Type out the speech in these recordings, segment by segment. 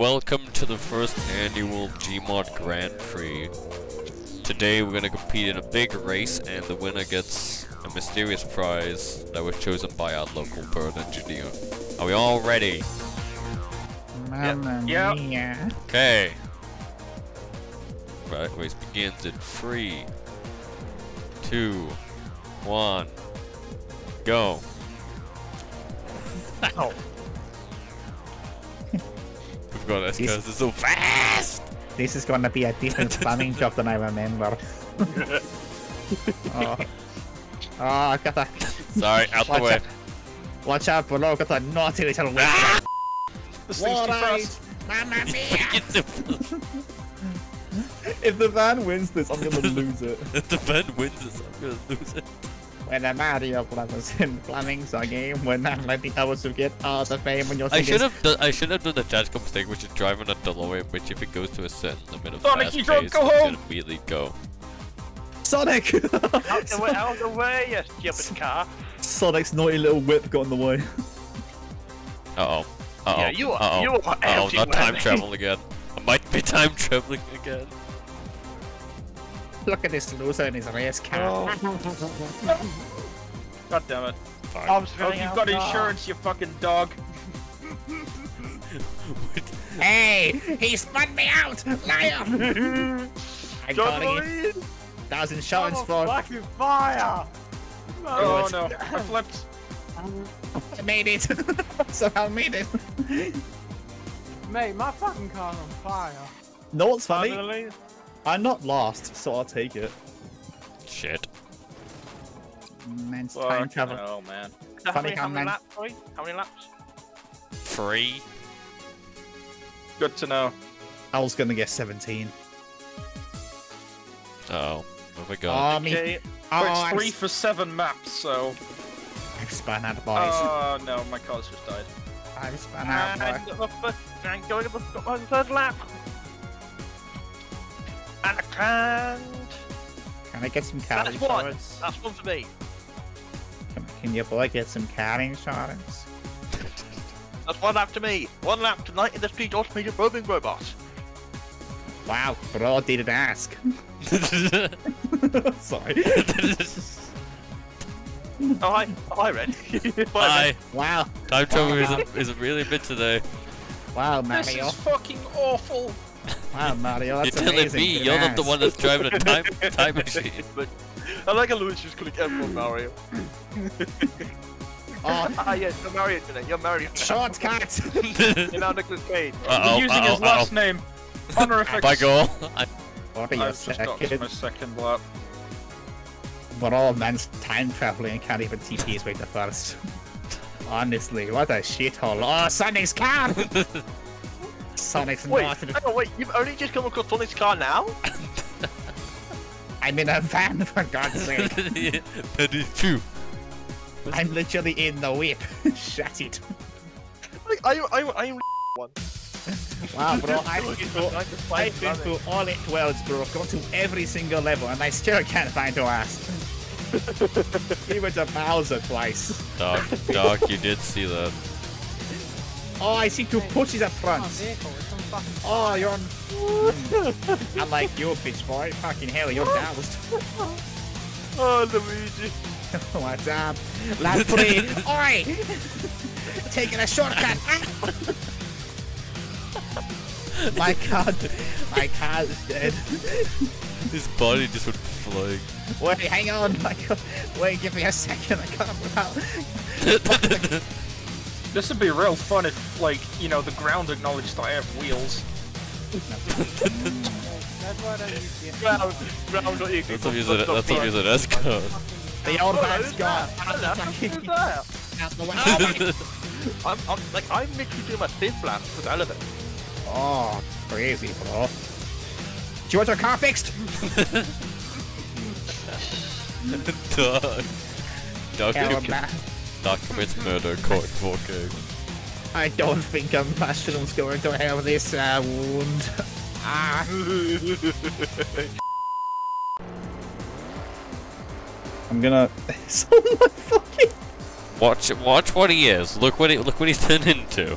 Welcome to the first annual Gmod Grand Prix. Today we're gonna compete in a big race and the winner gets a mysterious prize that was chosen by our local bird engineer. Are we all ready? Mamma Yep. mia. Okay. Right, race begins in three, two, one, go. Oh, This because it's so fast! This is gonna be a different planning job than I remember. oh. oh, I've got that. Sorry, out the way. out. Watch out below, got a naughty little ah! whip. this thing's too fast. Mamma mia! If the van wins this, I'm gonna lose it. If the van wins this, I'm gonna lose it. When the Mario Brothers in Fleming's a game, when I'm letting others to get all the fame when you're I singing. should have done. I should have done the tactical thing, which is driving a DeLorean, which if it goes to a certain limit of Sonic, fast you don't pace, go it's home! gonna immediately go. Sonic! Out the way, out the way, you stupid car. Sonic's naughty little whip got in the way. Uh oh. Uh oh. Yeah, you are- uh -oh. you are Uh oh. Not time weapon. travel again. I might be time traveling again. Look at this loser in his race car. Oh. God damn it. Oh, you've got oh. insurance, you fucking dog. Hey, he spun me out, liar! I got it. That was insurance fraud. fucking fire! Oh, oh no, I flipped. I made it. Somehow made it. Mate, my fucking car's on fire. No, what's funny? Finally. I'm not last, so I'll take it. Shit. Man's time travel. hell, man. Funny how many, how how many laps, sorry? How many laps? Three. Good to know. I was gonna get 17. Uh oh. Oh my god. Oh, me. Okay, Oh, but it's I'm, three for seven maps, so... I've spun out, boys. Oh no, my car's just died. I've spun out, And boy. the first, and going to the got my third lap. And I can't. Can I get some car That's one. That's one for me. Can, can your boy get some car insurance? That's one lap to me. One lap to Night in the Street Automated Roaming Robot. Wow, bro didn't ask. Sorry. Oh hi, oh, hi Red. Hi. Wow, Time travel isn't, isn't really a bit today. wow, This Mario. is fucking awful. Wow, Mario, You're that's telling amazing. me you're not the one that's driving a time time machine. but I like how Louis just click everyone Mario. Oh, ah yes, you're Mario today. You're Mario. shortcut! You're now Nicolas Cage. Uh-oh, Using uh-oh, his last uh-oh. name. Honorifics. By goal. I, What are you I've just got my second? second lap. Bro, man's time traveling and can't even TP his way to first. Honestly, what a shithole. Oh, Sonic's car! Sonic's Wait, not. hang on, wait, you've only just come across Sonic's car now? I'm in a van, for God's sake. that is true. I'm literally in the whip. Shut it. Like, I, I, I'm one. Wow, bro, I've been through, I've been through all eight worlds, bro. Gone to every single level, and I still can't find your ass. he went to Bowser twice. Doc, Doc, you did see that. Oh, I see two pushes up front. not a vehicle, it's on fucking Oh, you're on. Mm. Unlike you, bitch boy. Fucking hell, you're doused. Oh, Luigi. What's up? Lap three. Oi! Taking a shortcut. my car, my car is dead. His body just went flying. Wait, hang on. My car, wait, give me a second. I can't move out. This would be real fun if, like, you know, the ground acknowledged that I have wheels. That's why I don't use Ground, ground not equal. That's what he's an, that's what he's escort. The old man's who's gone. that? Out the Hello, fucking- who's that? out the way. I'm, I'm, like, I'm literally doing my fifth lap with Eleven. Oh, crazy, bro. Do you want your car fixed? Doc. Doc, Hell, commit- man. Doc commits murder, court 4K. I don't think a mushroom's going to have this uh, wound. Ah. I'm gonna. Someone fucking. Watch, watch what he is. Look what he, look what he's turned into.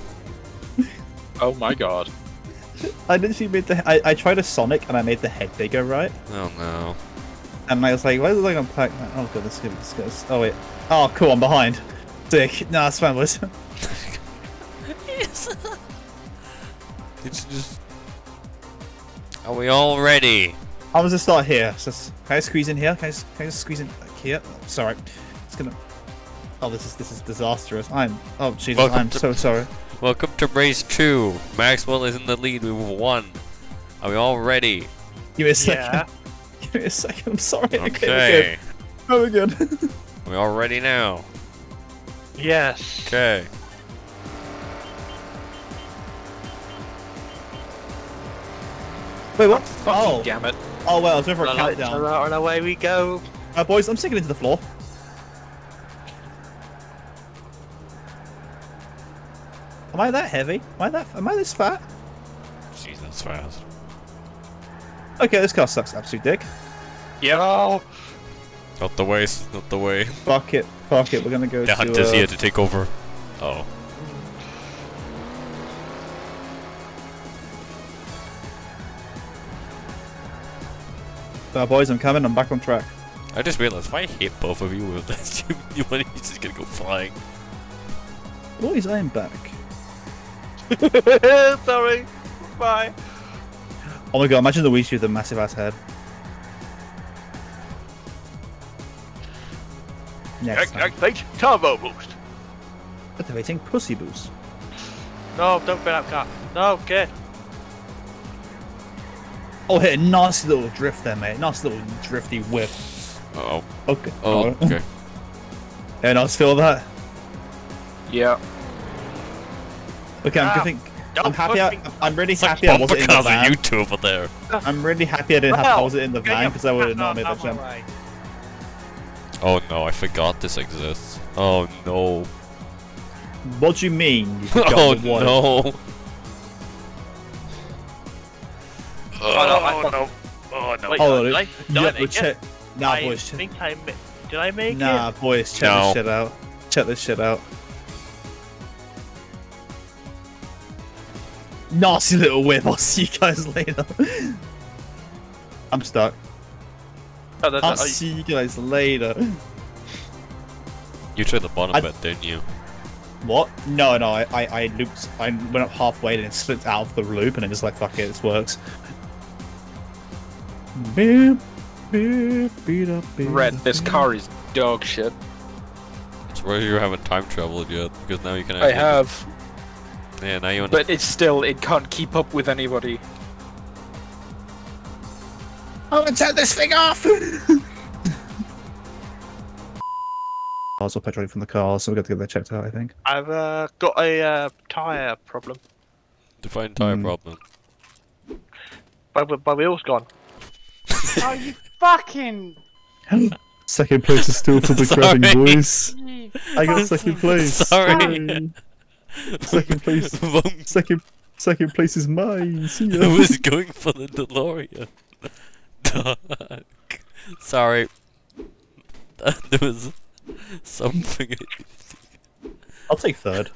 Oh my god. I literally made the. I, I tried a Sonic and I made the head bigger, right? Oh no. And I was like, why is it like I'm pack? Oh god, this is this goes. Oh wait. Oh cool, I'm behind. Sick. Nah, it's fine, boys. It's just. Are we all ready? I'm gonna start here. So, can I squeeze in here? Can I, s- can I just squeeze in like here? Oh, sorry. It's gonna. Oh, this is this is disastrous. I'm. Oh Jesus, Welcome I'm to- so sorry. Welcome to race two. Maxwell is in the lead with one. Are we all ready? Give me a second. Yeah. Give me a second. I'm sorry. Okay. Oh, we're good. Oh, we're good. Are we all ready now? Yes. Okay. Wait, what? Fucking Oh, damn it. oh well, it's was going for a The countdown. out and away we go. Uh, boys, I'm sinking into the floor. Am I that heavy? Am I that? Am I this fat? Jeez, that's fast. Okay, this car sucks, absolute dick. Yep. Oh, Not the way. Not the way. Fuck it, fuck it. We're gonna go The to. hunter's uh, here to take over. Oh. uh, boys, I'm coming. I'm back on track. I just realized if I hit both of you with this, you, you you're just gonna go flying. Boys, I am back. sorry. Bye. Oh my god, imagine the Wii with a massive ass head. Next time. Activate turbo boost. Activating Pussy Boost. No, don't bet that car. No, kid. Oh, hit a nice little drift there, mate. Nice little drifty whip. Oh. Okay. Oh. Okay. Yeah, nice feel that. Yeah. Okay, I'm Ah, think. I'm happy. I, I'm really It's like happy I wasn't in the cars van. on you two over there. I'm really happy I didn't have. I Well, wasn't in the van because I would have not made ass that jump. my way. Oh no, I forgot this exists. Oh no. What do you mean? You Oh no. Oh, no, Oh no. Oh no. Wait, Oh, did I, yeah, I but make check. it? Nah, I boys. Think I Did I make nah, it? boys. Check No. this shit out. Check this shit out. Nasty little whip. I'll see you guys later. I'm stuck. Oh, there's I'll a- see you guys later. You tried the bottom I- bit, didn't you? What? No, no. I, I, I looped. I went up halfway and it slipped out of the loop, and then just like fuck it, this works. Beep, beep, beep, up, beep, Red, this beep. car is dog shit. It's where you haven't time traveled yet, because now you can I actually. have, Yeah, now you. but it's still, it can't keep up with anybody. I'm gonna turn this thing off. Cars or petrol from the car, so we got to get that checked out. I think. I've uh, got a uh, tire problem. Define tire Hmm. problem. My, my wheel's gone. Oh, you fucking. Second place is still for the Sorry. grabbing boys. I got second place. Sorry. Second place. Second. Second place is mine. See ya. I was going for the DeLorean. Dog. Sorry. there was something. I'll take third.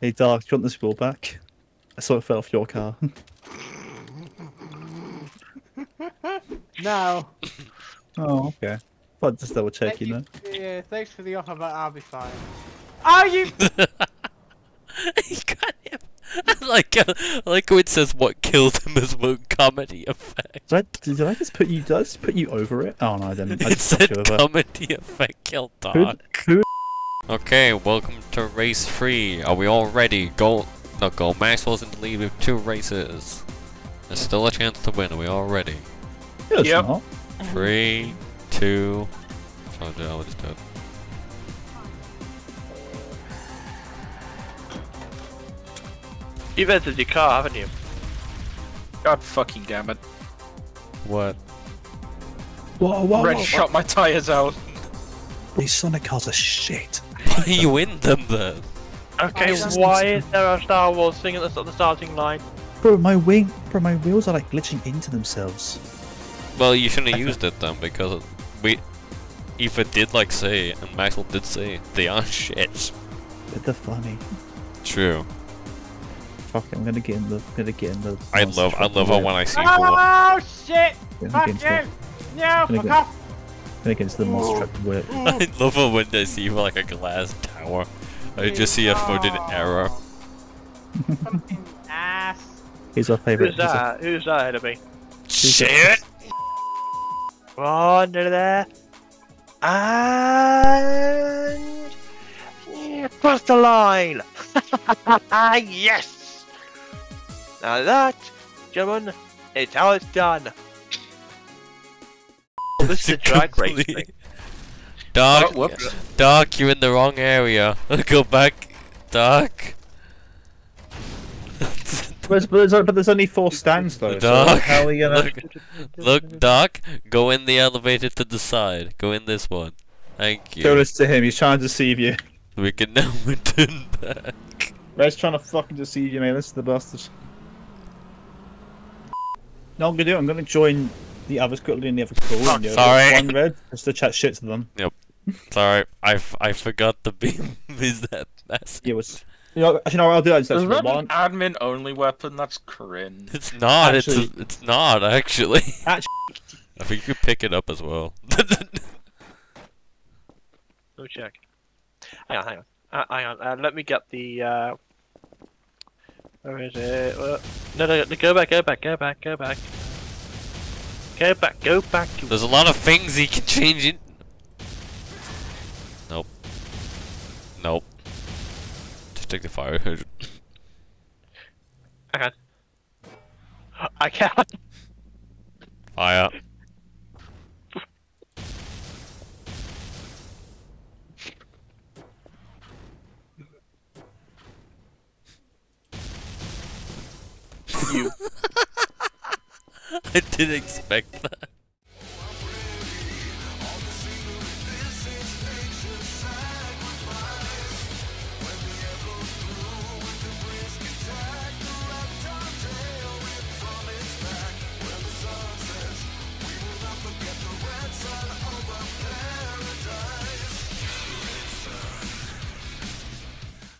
Hey, Dark, do you want this wheel back? I saw it fell off your car. No. oh, okay. Thought just double check, you know. Yeah, uh, thanks for the offer, but I'll be fine. Oh, you. he got him. I like, uh, I like how it says what killed him as one comedy effect. Did I, did I just put you? Did I just put you over it? Oh no, I didn't. I It just said over. comedy effect killed Who, dog. who? Okay, welcome to race three. Are we all ready? Go, not go. Maxwell's in the lead with two races. There's still a chance to win. Are we all ready? Yeah, Yep. not. Three, two. Oh, no, I'll just do it. You've entered your car, haven't you? God fucking damn it. What? Whoa, whoa, Red whoa, shot my tires out. These Sonic cars are shit. Why are you in them then? Okay, Oh, why is there a Star Wars thing at the, at the starting line? Bro, my wing, bro, my wheels are like glitching into themselves. Well, you shouldn't have used it then because we. Eva did like say, and Maxwell did say, they are shit. But they're funny. True. Fuck it, I'm gonna get in the. I'm gonna get in the. I love I love and how go- when I see Hula. Oh shit! I'm Fuck you! get into No, Gonna fuck off! gonna get into the monster truck and work. I love how when I see like a glass tower, I just see a folded oh. arrow. Fucking ass. He's our favorite. Who's that? Who's that ahead of me? Shit! Under there. And yeah, cross the line. yes. Now that, gentlemen, is how it's done. Oh, this is a drag race thing. Complete- Doc, Oh, whoops. Doc, you're in the wrong area. Go back, Dark. But there's, but there's only four stands though. So how are we gonna? look, look, Doc, go in the elevator to the side. Go in this one. Thank you. Show this to him. He's trying to deceive you. We can now return back. Red's trying to fucking deceive you, mate. Listen to the bastards. No, I'm gonna do. I'm gonna join the others quickly and the other call. and the other sorry. One red just to chat shit to them. Yep. Sorry, I, f- I forgot the beam is that massive. It was. You know, actually, no. I'll do that instead. Is that one. an admin only weapon? That's cringe. It's not. Actually- it's it's not actually. Actually- I think you could pick it up as well. Let me check. Hang on, hang on. Uh, hang on. Uh, let me get the. Uh... Where is it? Uh, no, no, no, go back, go back, go back, go back. Go back, go back. There's a lot of things he can change in. Nope. Nope. Just take the fire hydrant. Hang on. I can't. Fire. You. I didn't expect that.